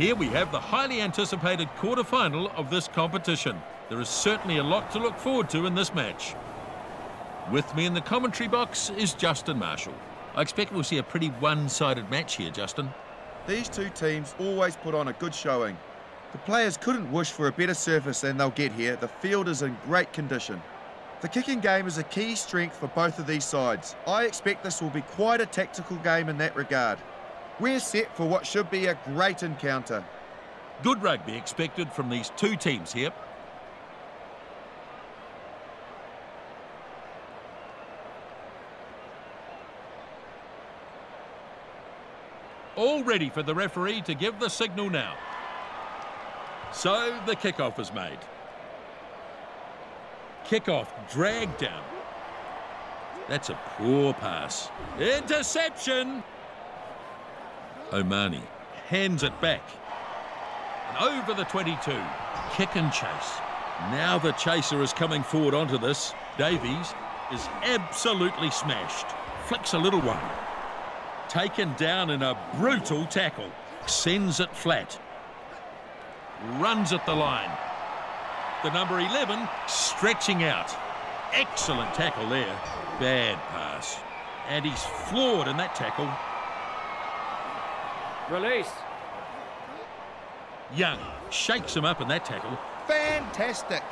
Here we have the highly anticipated quarter-final of this competition. There is certainly a lot to look forward to in this match. With me in the commentary box is Justin Marshall. I expect we'll see a pretty one-sided match here, Justin. These two teams always put on a good showing. The players couldn't wish for a better surface than they'll get here. The field is in great condition. The kicking game is a key strength for both of these sides. I expect this will be quite a tactical game in that regard. We're set for what should be a great encounter. Good rugby expected from these two teams here. All ready for the referee to give the signal now. So the kickoff is made. Kickoff dragged down. That's a poor pass. Interception! O'Mahony hands it back. And over the 22. Kick and chase. Now the chaser is coming forward onto this. Davies is absolutely smashed. Flicks a little one. Taken down in a brutal tackle. Sends it flat. Runs at the line. The number 11 stretching out. Excellent tackle there. Bad pass. And he's floored in that tackle. Release. Young shakes him up in that tackle. Fantastic.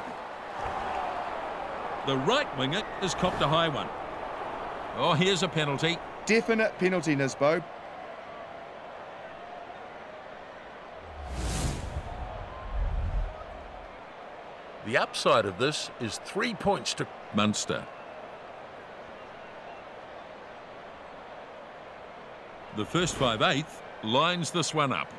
The right winger has copped a high one. Oh, here's a penalty. Definite penalty, Nisbo. The upside of this is three points to Munster. The first five eighth lines this one up.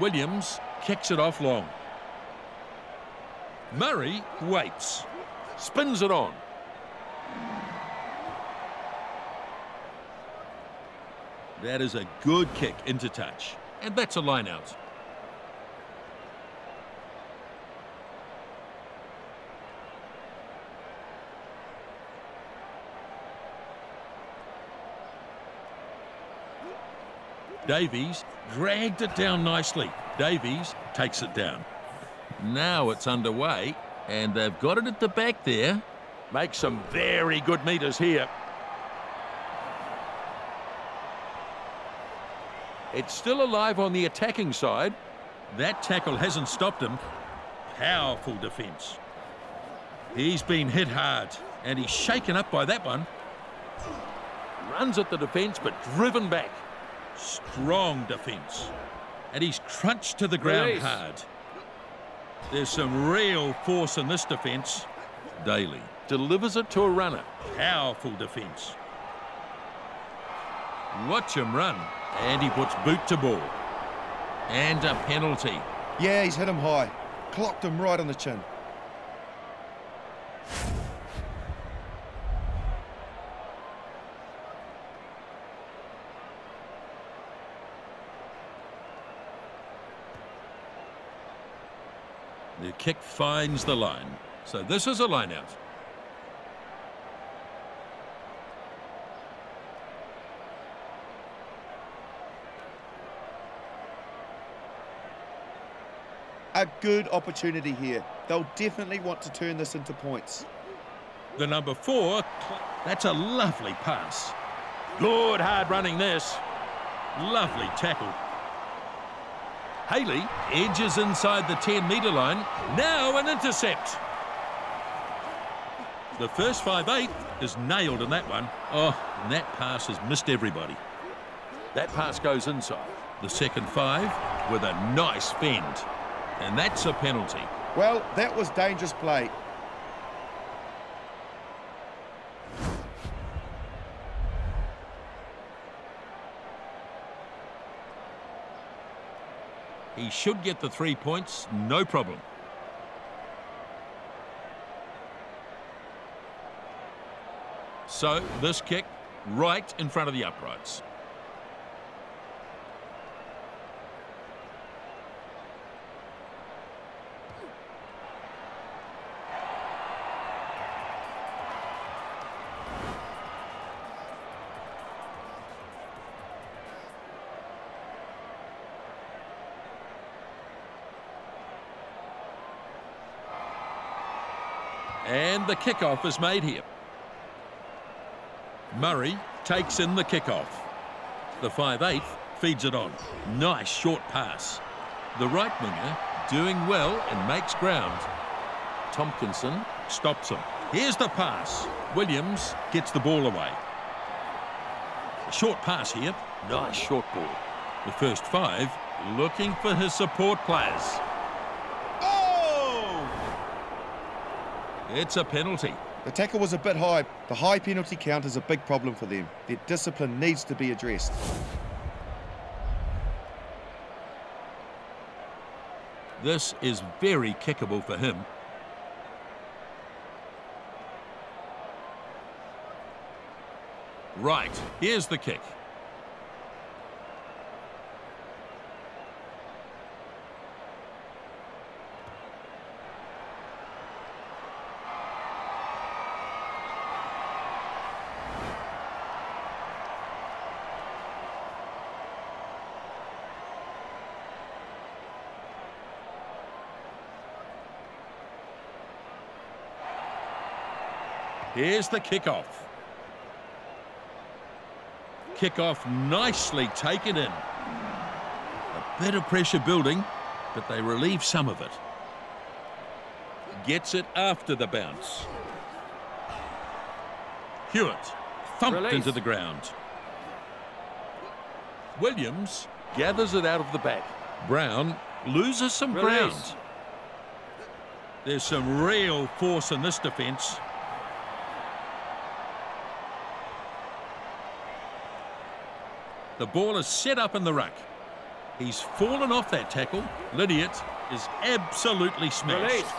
Williams kicks it off long. Murray waits, spins it on. That is a good kick into touch. And that's a line out. Davies dragged it down nicely. Davies takes it down. Now it's underway, and they've got it at the back there. Make some very good meters here. It's still alive on the attacking side. That tackle hasn't stopped him. Powerful defence. He's been hit hard, and he's shaken up by that one. Runs at the defence, but driven back. Strong defence. And he's crunched to the ground Release. hard. There's some real force in this defence. Daly delivers it to a runner. Powerful defence. Watch him run. And he puts boot to ball. And a penalty. Yeah, he's hit him high. Clocked him right on the chin. The kick finds the line. So this is a line out. A good opportunity here. They'll definitely want to turn this into points. The number four, that's a lovely pass. Good hard running this. Lovely tackle. Haley edges inside the 10 metre line. Now an intercept. The first 5-8 is nailed in that one. Oh, and that pass has missed everybody. That pass goes inside. The second five with a nice bend. And that's a penalty. Well, that was dangerous play. He should get the three points, no problem. So, this kick right in front of the uprights. And the kickoff is made here. Murray takes in the kickoff. The 5'8 feeds it on. Nice short pass. The right winger doing well and makes ground. Tomkinson stops him. Here's the pass. Williams gets the ball away. A short pass here. Nice short ball. The first five looking for his support players. Oh! It's a penalty. The tackle was a bit high. The high penalty count is a big problem for them. Their discipline needs to be addressed. This is very kickable for him. Right, here's the kick. The kickoff. Kickoff nicely taken in. A bit of pressure building, but they relieve some of it. Gets it after the bounce. Hewitt thumped Release. into the ground. Williams gathers it out of the back. Brown loses some Release. ground. There's some real force in this defence. The ball is set up in the ruck. He's fallen off that tackle. Lydiate is absolutely smashed. Release.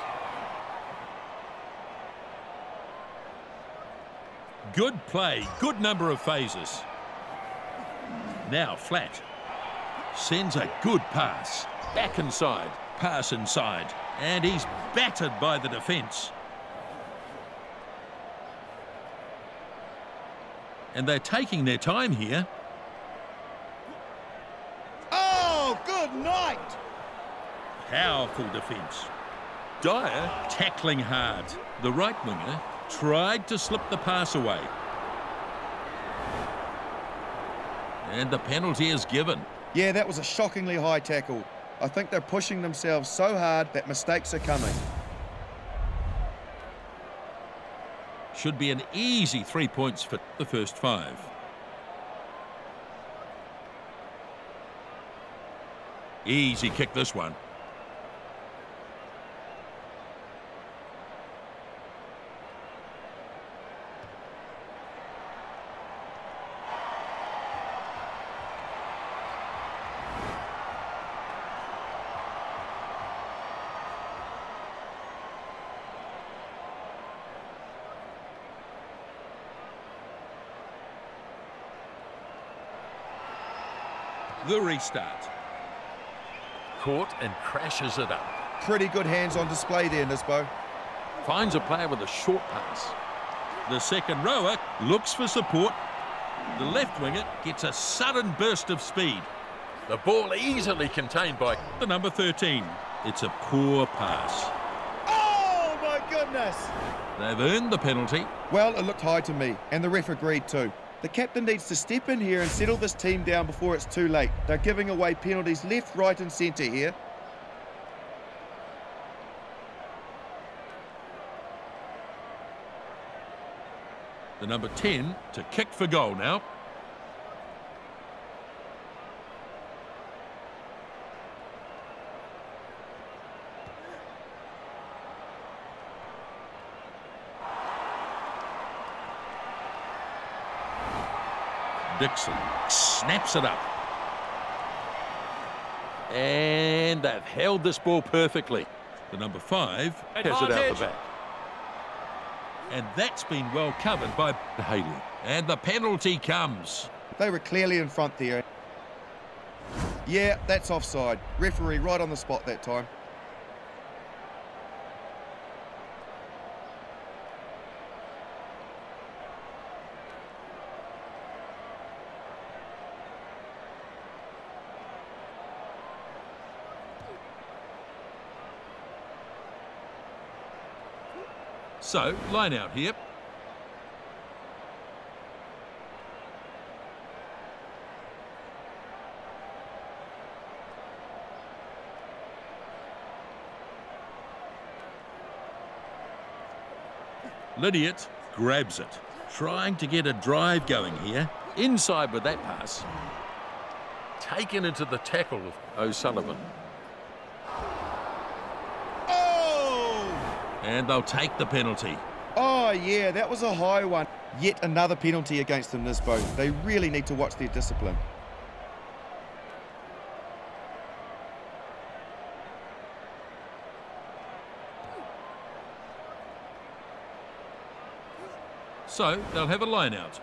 Good play, good number of phases. Now flat. Sends a good pass. Back inside. Pass inside. And he's battered by the defence. And they're taking their time here. Oh, good night! Powerful defence. Dyer tackling hard. The right winger tried to slip the pass away. And the penalty is given. Yeah, that was a shockingly high tackle. I think they're pushing themselves so hard that mistakes are coming. Should be an easy three points for the first five. Easy kick this one. The restart. Caught and crashes it up. Pretty good hands on display there, Nisbo. Finds a player with a short pass. The second rower looks for support. The left winger gets a sudden burst of speed. The ball easily contained by the number 13. It's a poor pass. Oh, my goodness! They've earned the penalty. Well, it looked high to me, and the ref agreed too. The captain needs to step in here and settle this team down before it's too late. They're giving away penalties left, right, and centre here. The number 10 to kick for goal now. Dixon snaps it up. And they've held this ball perfectly. The number five has it out the back. And that's been well covered by Haley. And the penalty comes. They were clearly in front there. Yeah, that's offside. Referee right on the spot that time. So, line out here. Lydiate grabs it, trying to get a drive going here. Inside with that pass. Taken into the tackle of O'Sullivan. Oh! And they'll take the penalty. Oh, yeah, that was a high one. Yet another penalty against them, Nisbo. They really need to watch their discipline. So they'll have a line out.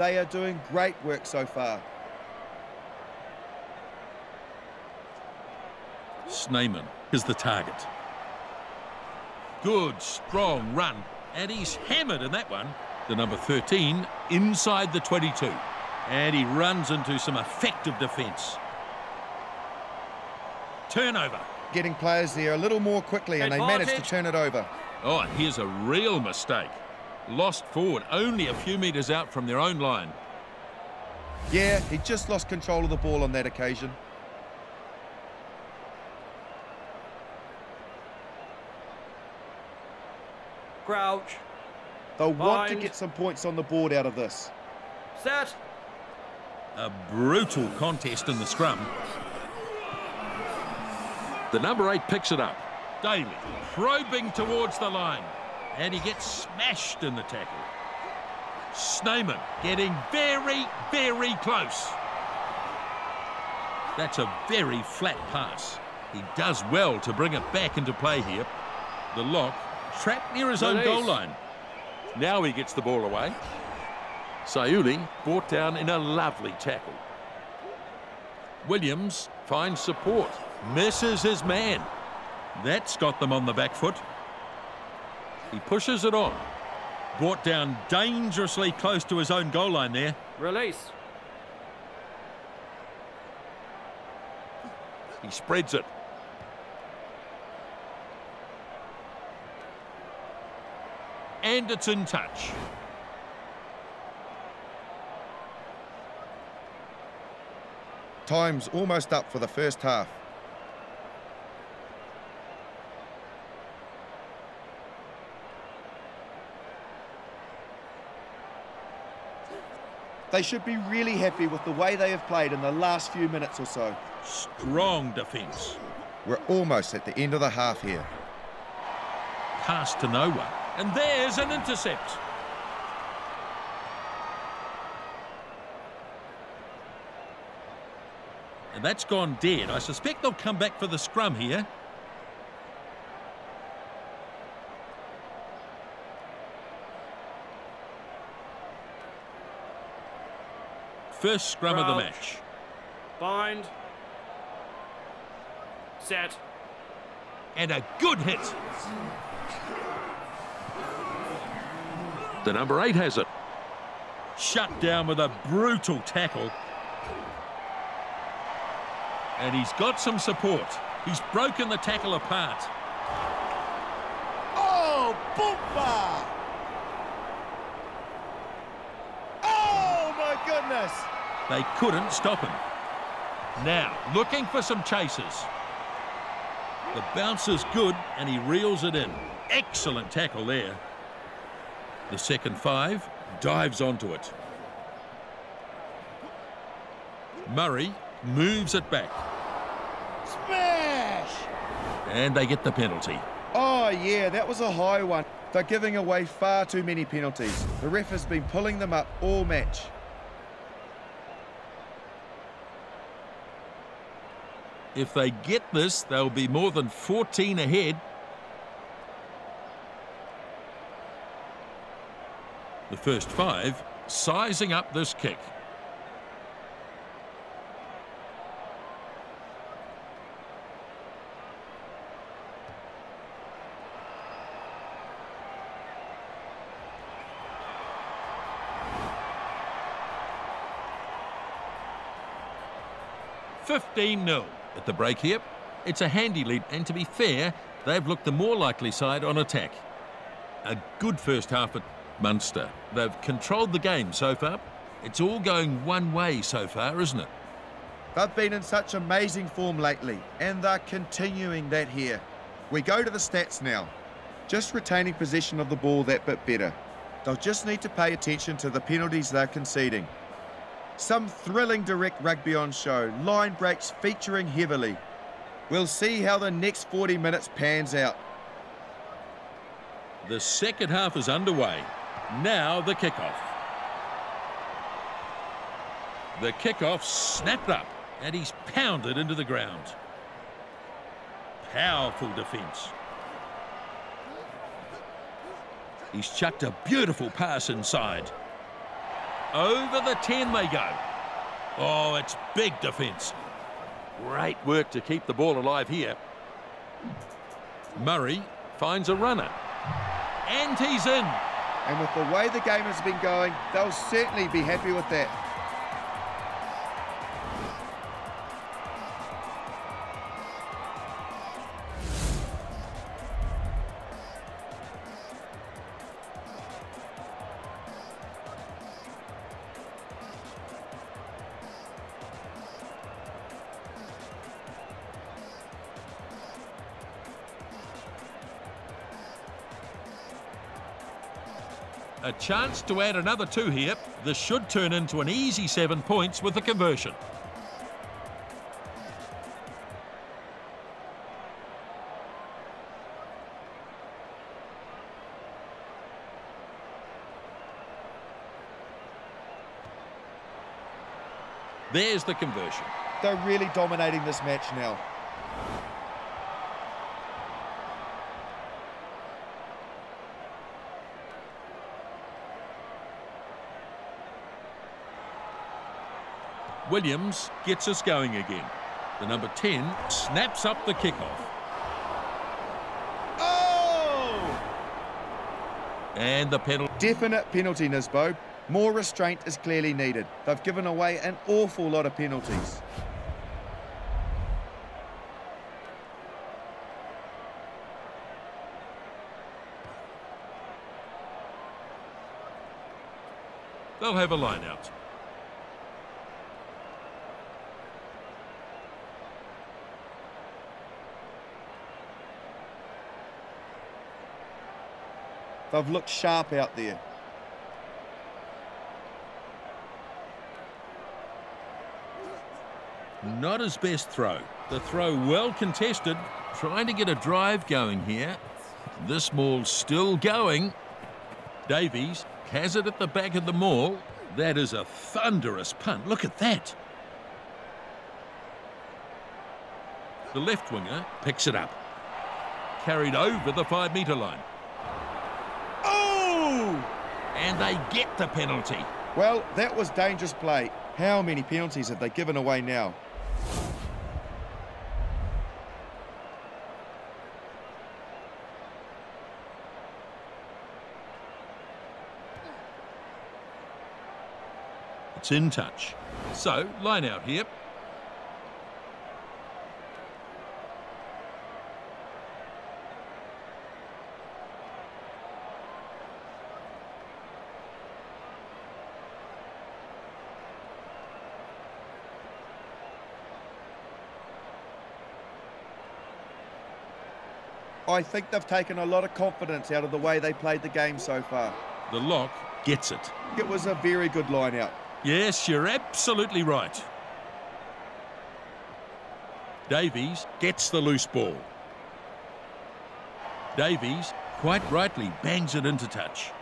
They are doing great work so far. Snyman is the target. Good, strong run. And he's hammered in that one. The number 13 inside the 22. And he runs into some effective defence. Turnover. Getting players there a little more quickly and they managed to turn it over. Oh, here's a real mistake. Lost forward, only a few metres out from their own line. Yeah, he just lost control of the ball on that occasion. Crouch. They'll want to get some points on the board out of this. Set. A brutal contest in the scrum. The number eight picks it up. Daly probing towards the line. And he gets smashed in the tackle. Snyman getting very, very close. That's a very flat pass. He does well to bring it back into play here. The lock trapped near his own goal line. Now he gets the ball away. Sayuli brought down in a lovely tackle. Williams finds support, misses his man. That's got them on the back foot. He pushes it on. Brought down dangerously close to his own goal line there. Release. He spreads it. And it's in touch. Time's almost up for the first half. They should be really happy with the way they have played in the last few minutes or so. Strong defence. We're almost at the end of the half here. Pass to no one. And there's an intercept. And that's gone dead. I suspect they'll come back for the scrum here. First scrum of the match. Bind. Set. And a good hit. The number eight has it. Shut down with a brutal tackle. And he's got some support. He's broken the tackle apart. Oh, Bumba! Oh, my goodness! They couldn't stop him. Now, looking for some chasers. The bounce is good and he reels it in. Excellent tackle there. The second five dives onto it. Murray moves it back Smash! and they get the penalty. Oh, yeah, that was a high one. They're giving away far too many penalties. The ref has been pulling them up all match. If they get this, they'll be more than 14 ahead. The first five sizing up this kick. Fifteen 0 at the break here. It's a handy lead, and to be fair, they've looked the more likely side on attack. A good first half at Munster. They've controlled the game so far. It's all going one way so far, isn't it? They've been in such amazing form lately, and they're continuing that here. We go to the stats now. Just retaining possession of the ball that bit better. They'll just need to pay attention to the penalties they're conceding. Some thrilling direct rugby on show, line breaks featuring heavily. We'll see how the next 40 minutes pans out. The second half is underway. Now the kickoff. The kickoff snapped up and he's pounded into the ground. Powerful defence. He's chucked a beautiful pass inside. Over the 10 they go. Oh, it's big defence. Great work to keep the ball alive here. Murray finds a runner. And he's in. And with the way the game has been going, they'll certainly be happy with that. Chance to add another two here. This should turn into an easy seven points with the conversion. There's the conversion. They're really dominating this match now. Williams gets us going again. The number 10 snaps up the kickoff. Oh! And the penalty. Definite penalty, Nisbo. More restraint is clearly needed. They've given away an awful lot of penalties. They'll have a line out. They've looked sharp out there. Not his best throw. The throw well contested, trying to get a drive going here. This maul still going. Davies has it at the back of the maul. That is a thunderous punt. Look at that. The left winger picks it up. Carried over the five metre line. And they get the penalty. Well, that was dangerous play. How many penalties have they given away now? It's in touch. So, line out here. I think they've taken a lot of confidence out of the way they played the game so far. The lock gets it. It was a very good line out. Yes, you're absolutely right. Davies gets the loose ball. Davies quite rightly bangs it into touch.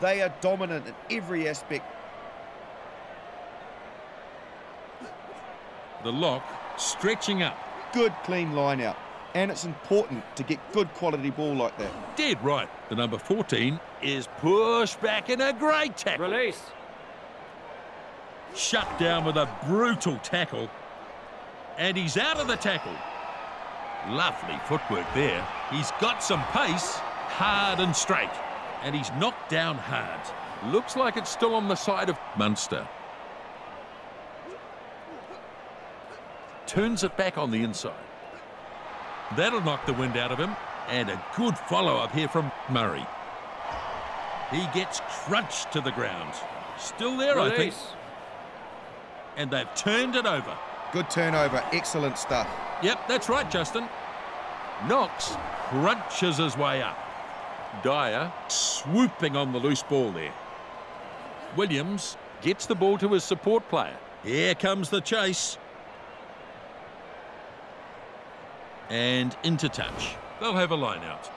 They are dominant in every aspect. The lock stretching up. Good clean line out. And it's important to get good quality ball like that. Dead right. The number 14 is pushed back in a great tackle. Release. Shut down with a brutal tackle. And he's out of the tackle. Lovely footwork there. He's got some pace, hard and straight. And he's knocked down hard. Looks like it's still on the side of Munster. Turns it back on the inside. That'll knock the wind out of him. And a good follow-up here from Murray. He gets crunched to the ground. Still there, I think. And they've turned it over. Good turnover. Excellent stuff. Yep, that's right, Justin. Knox crunches his way up. Dyer swooping on the loose ball there. Williams gets the ball to his support player. Here comes the chase. And into touch. They'll have a line out.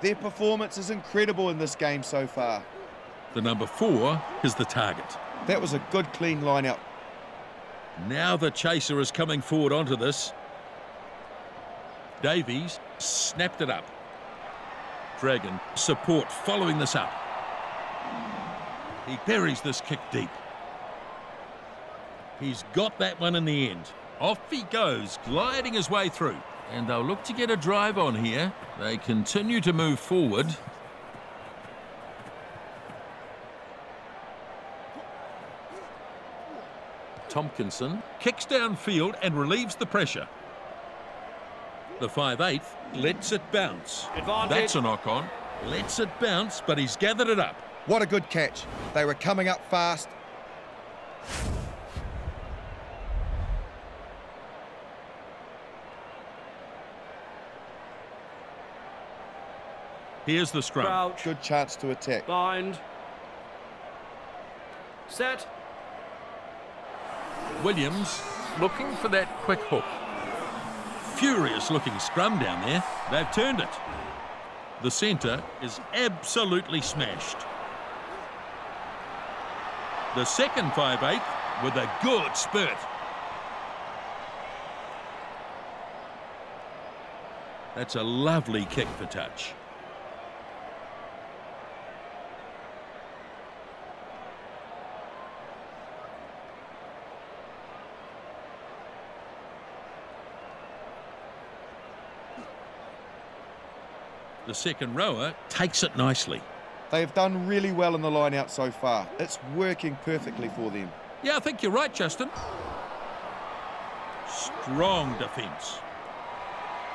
Their performance is incredible in this game so far. The number four is the target. That was a good clean line out. Now the chaser is coming forward onto this. Davies snapped it up. Dragon support following this up. He buries this kick deep. He's got that one in the end. Off he goes, gliding his way through. And they'll look to get a drive on here. They continue to move forward. Tomkinson kicks downfield and relieves the pressure. The 5'8 lets it bounce. Advantage. That's a knock on. Lets it bounce, but he's gathered it up. What a good catch. They were coming up fast. Here's the scrum. Crouch. Good chance to attack. Bind. Set. Williams looking for that quick hook. Furious looking scrum down there. They've turned it. The centre is absolutely smashed. The second 5'8 with a good spurt. That's a lovely kick for touch. The second rower takes it nicely. They have done really well in the line out so far. It's working perfectly for them. Yeah, I think you're right, Justin. Strong defence.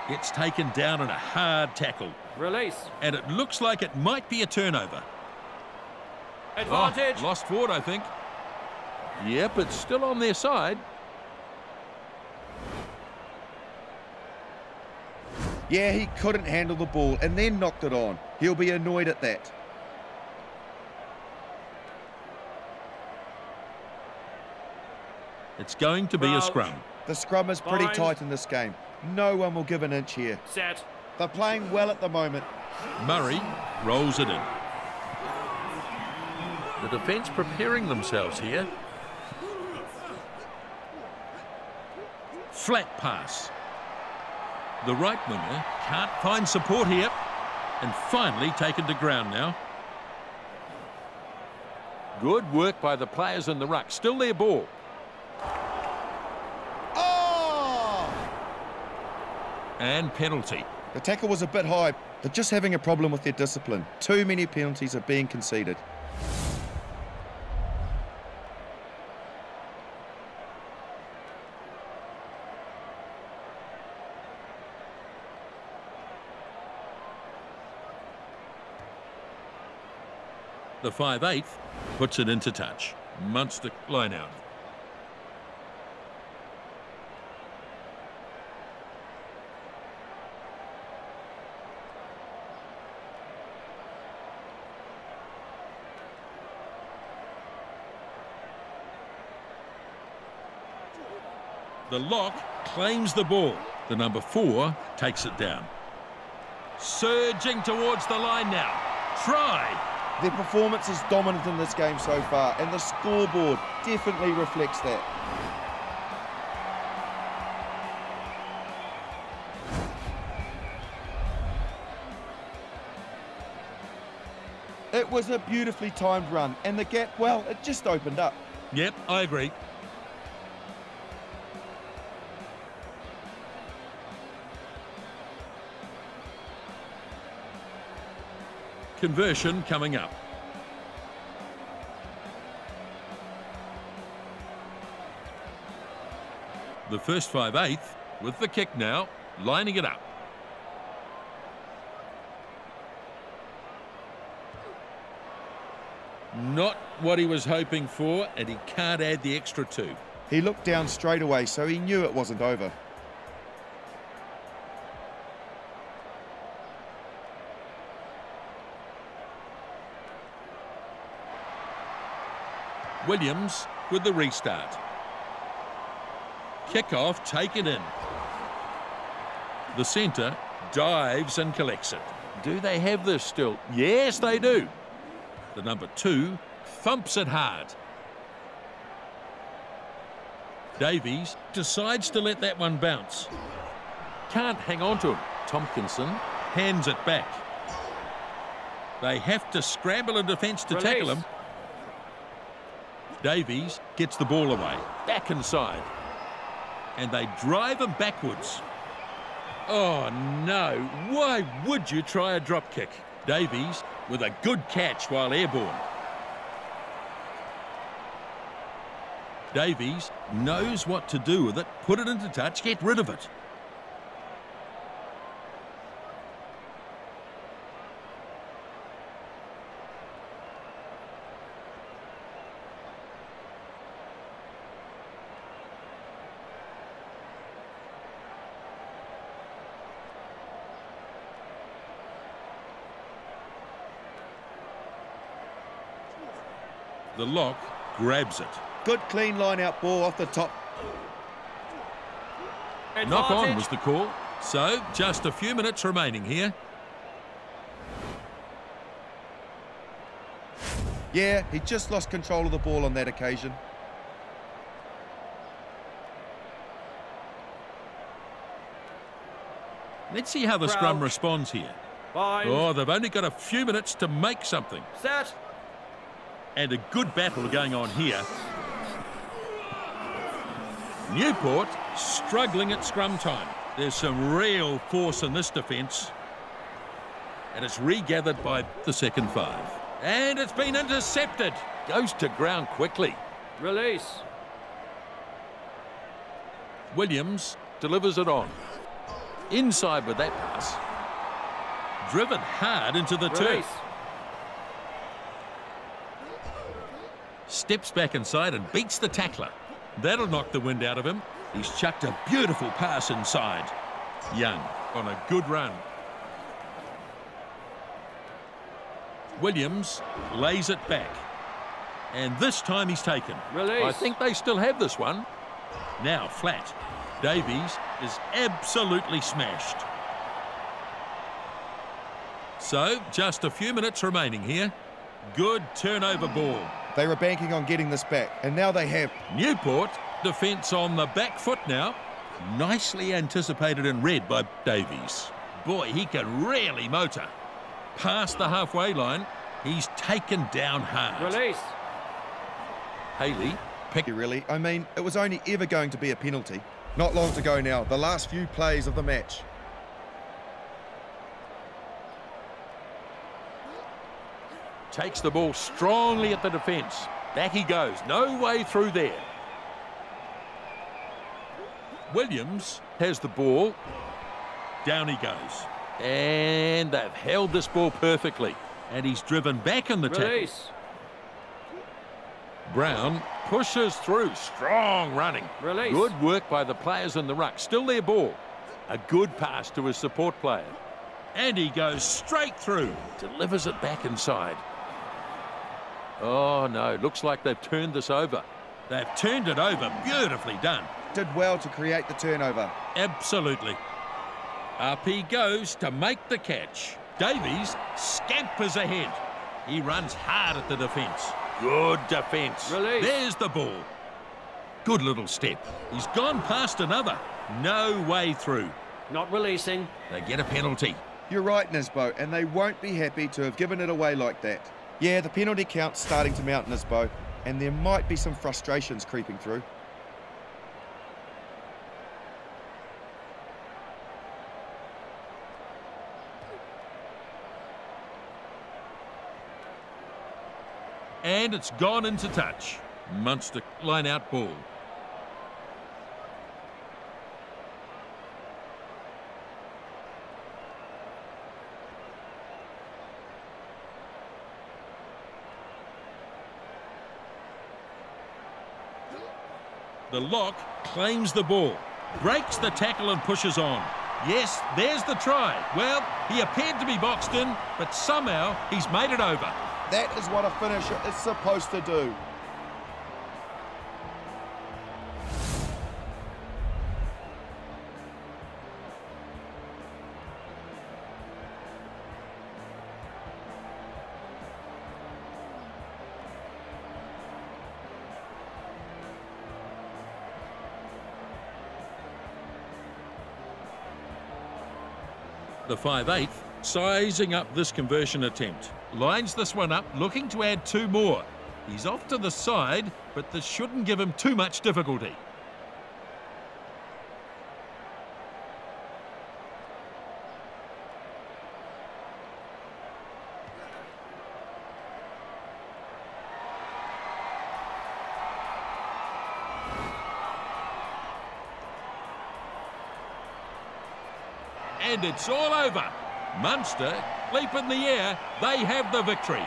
Gets taken down in a hard tackle. Release. And it looks like it might be a turnover. Advantage. Oh, lost forward, I think. Yep, it's still on their side. Yeah, he couldn't handle the ball and then knocked it on. He'll be annoyed at that. It's going to be a scrum. The scrum is pretty Bind. tight in this game. No one will give an inch here. Set. They're playing well at the moment. Murray rolls it in. The defence preparing themselves here. Flat pass. The right winger eh? can't find support here. And finally taken to ground now. Good work by the players in the ruck. Still their ball. Oh! And penalty. The tackle was a bit high. They're just having a problem with their discipline. Too many penalties are being conceded. the five-eighth puts it into touch. Munster line out. The lock claims the ball. The number four takes it down. Surging towards the line now. Try. Their performance is dominant in this game so far, and the scoreboard definitely reflects that. It was a beautifully timed run, and the gap, well, it just opened up. Yep, I agree. Conversion coming up. The first five eighth with the kick now, lining it up. Not what he was hoping for, and he can't add the extra two. He looked down straight away, so he knew it wasn't over. Williams with the restart. Kick-off taken in. The centre dives and collects it. Do they have this still? Yes, they do. The number two thumps it hard. Davies decides to let that one bounce. Can't hang on to him. Tomkinson hands it back. They have to scramble in defence to tackle him. Davies gets the ball away, back inside. And they drive him backwards. Oh no, why would you try a drop kick? Davies with a good catch while airborne. Davies knows what to do with it, put it into touch, get rid of it. The lock grabs it. Good clean line out ball off the top. Knock on was the call. So, just a few minutes remaining here. Yeah, he just lost control of the ball on that occasion. Let's see how the scrum responds here. Bind. Oh, they've only got a few minutes to make something. Set. And a good battle going on here. Newport struggling at scrum time. There's some real force in this defence. And it's regathered by the second five. And it's been intercepted. Goes to ground quickly. Release. Williams delivers it on. Inside with that pass. Driven hard into the Release. turf. Steps back inside and beats the tackler. That'll knock the wind out of him. He's chucked a beautiful pass inside. Young on a good run. Williams lays it back. And this time he's taken. Release. I think they still have this one. Now flat. Davies is absolutely smashed. So, just a few minutes remaining here. Good turnover ball. They were banking on getting this back, and now they have. Newport, defence on the back foot now. Nicely anticipated and red by Davies. Boy, he can really motor. Past the halfway line, he's taken down hard. Release. Haley pick Really, I mean, it was only ever going to be a penalty. Not long to go now, the last few plays of the match. Takes the ball strongly at the defence. Back he goes. No way through there. Williams has the ball. Down he goes. And they've held this ball perfectly. And he's driven back in the tackle. Release. Brown pushes through. Strong running. Release. Good work by the players in the ruck. Still their ball. A good pass to his support player. And he goes straight through. Delivers it back inside. Oh no, looks like they've turned this over. They've turned it over. Beautifully done. did well to create the turnover. Absolutely. RP goes to make the catch. Davies scampers ahead. He runs hard at the defence. Good defence. Release. There's the ball. Good little step. He's gone past another. No way through. Not releasing. They get a penalty. You're right, Nisbo, and they won't be happy to have given it away like that. Yeah, the penalty count's starting to mount, Nisbo, and there might be some frustrations creeping through. And it's gone into touch. Munster line out ball. The lock claims the ball, breaks the tackle and pushes on. Yes, there's the try. Well, he appeared to be boxed in, but somehow he's made it over. That is what a finisher is supposed to do. The five-eighth, sizing up this conversion attempt. Lines this one up, looking to add two more. He's off to the side, but this shouldn't give him too much difficulty. It's all over. Munster, leap in the air, they have the victory.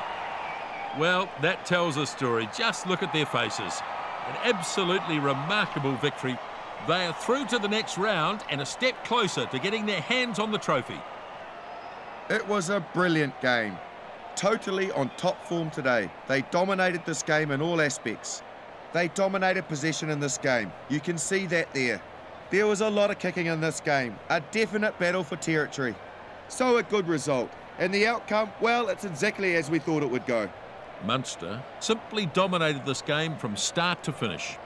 Well, that tells a story. Just look at their faces. An absolutely remarkable victory. They are through to the next round and a step closer to getting their hands on the trophy. It was a brilliant game. Totally on top form today. They dominated this game in all aspects. They dominated possession in this game. You can see that there. There was a lot of kicking in this game. A definite battle for territory. So a good result. And the outcome, well, it's exactly as we thought it would go. Munster simply dominated this game from start to finish.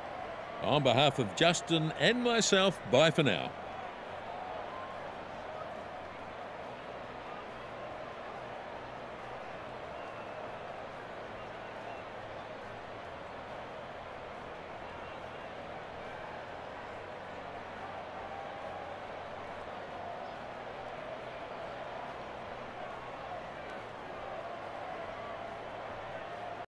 On behalf of Justin and myself, bye for now.